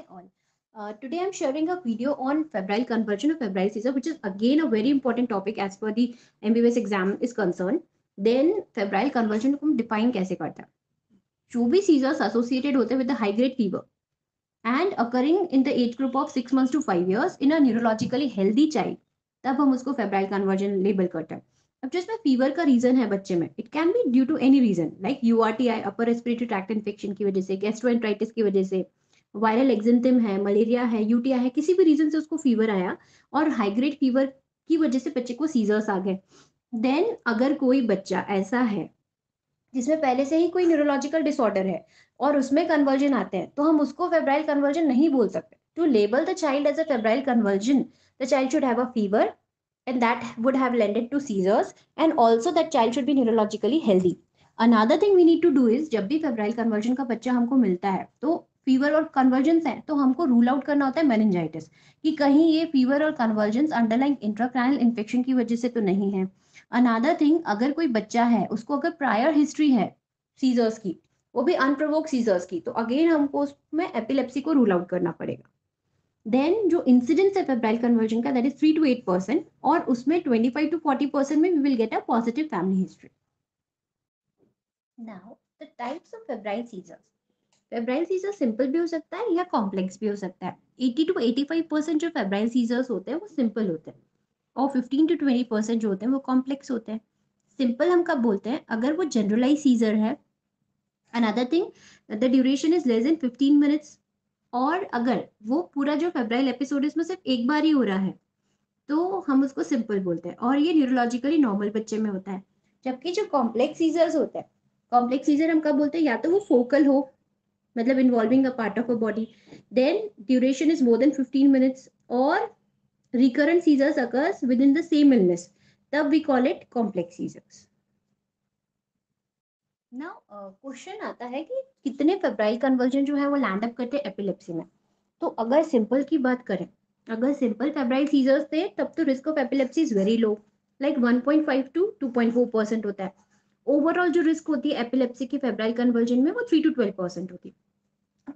Hi all. Uh, today I'm sharing a video on febrile conversion of febrile seizure, which is again a very important topic as per the MBBS exam is concerned. Then febrile conversion को हम define कैसे करते हैं जो भी seizures associated हैं with the high grade fever and occurring in the age group of six months to five years in a neurologically healthy child तब हम उसको febrile conversion label करते हैं अब जिसमें फीवर का रीजन है बच्चे में it can be due to any reason like U R T I upper respiratory tract infection की वजह से गैस्ट्रोएंट्राइटिस की वजह से वायरल एग्जिंटिम है, मलेरिया है, यूटीआई है, किसी भी रीजन से उसको फीवर आया और हाईग्रेड फीवर की वजह से बच्चे को सीजर्स आ गए। देन अगर कोई बच्चा ऐसा है, जिसमें पहले से ही कोई न्यूरोलॉजिकल डिसऑर्डर है और उसमें कन्वर्जन आते हैं तो हम उसको फेब्राइल कन्वर्जन नहीं बोल सकते। To label the child as a febrile convulsion the child should have a fever and that would have lended to seizures and also that child should be neurologically healthy. Another thing we need to do is, जब भी febrile convulsion का बच्चा हमको मिलता है तो fever और convergence है तो हमको रूल आउट करना होता है मेनिंजाइटिस कि कहीं ये फीवर और कन्वर्जेंस अंडरलाइन इंट्राक्रैनल इन्फेक्शन की वजह से तो नहीं है। अनादर थिंग अगर कोई बच्चा है, उसको अगर प्रायर हिस्ट्री है सीजर्स की, वो भी अनप्रोवोक सीजर्स की तो अगेन हमको उसमें एपिलेप्सी को रूल आउट करना पड़ेगा। देन जो इंसिडेंस है फेब्राइल कन्वर्जन का that is three to eight percent और उसमें twenty five to forty percent में we will get a positive family history now the types of febrile seizures febrile seizure simple भी हो सकता है या कॉम्प्लेक्स भी हो सकता है। 80 टू 85 परसेंट जो फेब्राइल सीजर्स होते हैं, वो सिंपल होते हैं। और 15 टू 20 परसेंट जो होते हैं, वो कॉम्प्लेक्स होते हैं। सिंपल हम कब बोलते हैं? अगर वो जनरलाइज सीजर है। Another thing the duration is less than 15 minutes और अगर वो पूरा जो फेब्राइल एपिसोड इसमें सिर्फ़ एक बार ही हो रहा है तो हम उसको सिंपल बोलते हैं। और ये न्यूरोलॉजिकली नॉर्मल बच्चे में होता है। जबकि जो कॉम्प्लेक्स सीजर्स होता है कॉम्प्लेक्स सीजर हम कब बोलते हैं? या तो वो फोकल हो मतलब involving a part of a body then duration is more than 15 minutes or recurrent seizures occurs within the same illness. तब we call it complex seizures. Now question uh, आता है कि कितने फेब्राइल कन्वर्जन जो है वो लैंड अप करते हैं एपिलेप्सी में? तो अगर सिंपल की बात करें अगर सिंपल फेब्राइल सीजर्स थे तब तो risk of epilepsy is very low like 1.5 to 2.4 percent होता है. ओवरऑल जो रिस्क होती है एपिलेप्सी की फेब्राइल कन्वर्जन में वो थ्री टू ट्वेल्व परसेंट होती है.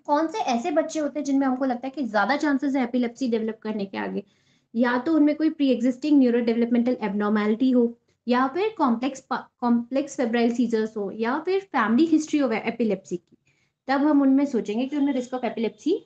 कौन से ऐसे बच्चे होते हैं जिनमें हमको लगता है कि ज़्यादा चांसेस है एपिलेप्सी डेवलप करने के आगे? या तो उनमें कोई pre existing neuro developmental abnormality हो, या फिर कॉम्प्लेक्स कॉम्प्लेक्स फेब्राइल सीजर्स हो, या फिर फैमिली हिस्ट्री हो एपिलेप्सी की। तब हम उनमें सोचेंगे कि उनमें रिस्क ऑफ़ एपिलेप्सी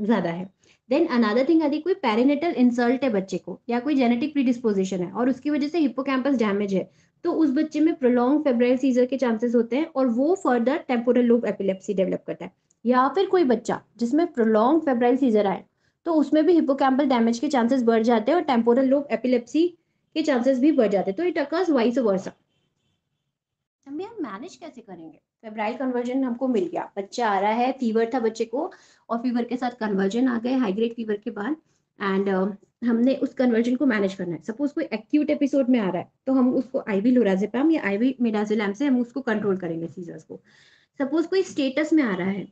ज़्यादा है। देन अनादर थिंग यदि कोई पेरिनेटल इंसल्ट है बच्चे को, या कोई जेनेटिक प्रीडिस्पोजिशन है, और उसकी वजह से हिप्पोकैम्पस डैमेज है तो उस बच्चे में प्रोलॉन्ग फेब्राइल सीजर के चांसेस होते हैं, और वो further temporal lobe epilepsy develop करता है। या फिर कोई बच्चा जिसमें प्रोलॉन्ग फेब्राइल सीजर आए तो उसमें भी हिपोकैम्पल डैमेज के चांसेस बढ़ जाते हैं और टेम्पोरल लोब एपिलेप्सी के चांसेस भी बढ़ जाते हैं। तो इट अकर्स वाइस वर्सा हम मैनेज कैसे करेंगे? फेब्राइल कन्वर्जन हमको मिल गया। बच्चा आ रहा है फीवर था बच्चे को और फीवर के साथ कन्वर्जन आ गए हाईग्रेड फीवर के बाद। एंड uh, हमने उस कन्वर्जन को मैनेज करना है। सपोज़ कोई एक्यूट एपिसोड में आ रहा है तो हम उसको आईवी लोराजेपैम या आईवी मिडाजिलैम से हम उसको कंट्रोल करेंगे सीजर्स को। सपोज़ कोई स्टेटस में आ रहा है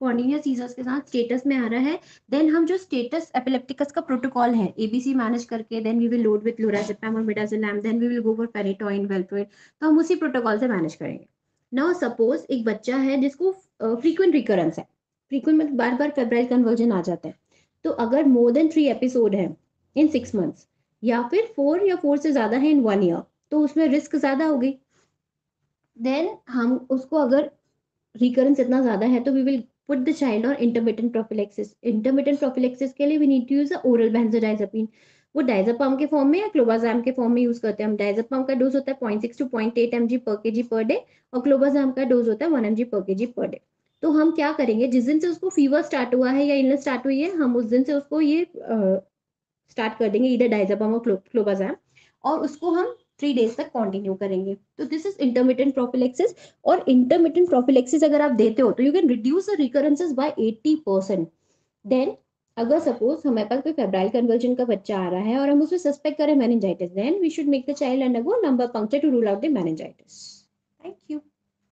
कॉन्टिन्यूस सीजर्स के साथ स्टेटस में आ रहा है. देन हम जो स्टेटस एपिलेप्टिकस का प्रोटोकॉल है एबीसी मैनेज करके then we will load with lorazepam और midazolam then we will go for phenytoin वेल्ट्रोइन तो हम उसी प्रोटोकॉल से मैनेज करेंगे. नाउ सपोज़ एक बच्चा है जिसको फ्रीक्वेंट रिकरेंस है. फ्रीक्वेंट मतलब बार बार फेब्राइल कन्वर्जन आ जाता है. तो अगर मोर देन थ्री एपिसोड है इन सिक्स मंथ्स या फिर फोर या फोर से ज़्यादा है इन वन ईयर तो उसमें रिस्क ज़्यादा होगी. देन हम उसको अगर रिकरेंस इतना ज़्यादा है तो we will prophylaxis intermediate prophylaxis के लिए we need to use oral benzodiazepine वो डाइजापाम के फॉर्म में या क्लोबाजाम के फॉर्म में यूज़ करते हैं। हम डाइजापाम का डोज होता है point six to point eight M G पर के जी पर डे और क्लोबाजाम का डोज होता है वन एम जी पर के जी पर डे तो हम क्या करेंगे? जिस दिन से उसको फीवर स्टार्ट हुआ है या इलनेस स्टार्ट हुई है, हम उस दिन से उसको ये स्टार्ट कर देंगे इधर डाइजापाम और क्लोबाजाम और उसको हम थ्री डेज़ तक कंटिन्यू करेंगे। तो दिस इज़ इंटरमीडियंट प्रोफिलेक्सिस और इंटरमीडियंट प्रोफिलेक्सिस अगर आप देते हो तो you can reduce the recurrences by 80 percent then अगर सपोज़ हमारे पास कोई फेब्राइल कन्वर्जन का बच्चा आ रहा है और हम उसमें सस्पेक्ट करें meningitis then we should make the child undergo lumbar puncture to rule out the meningitis thank you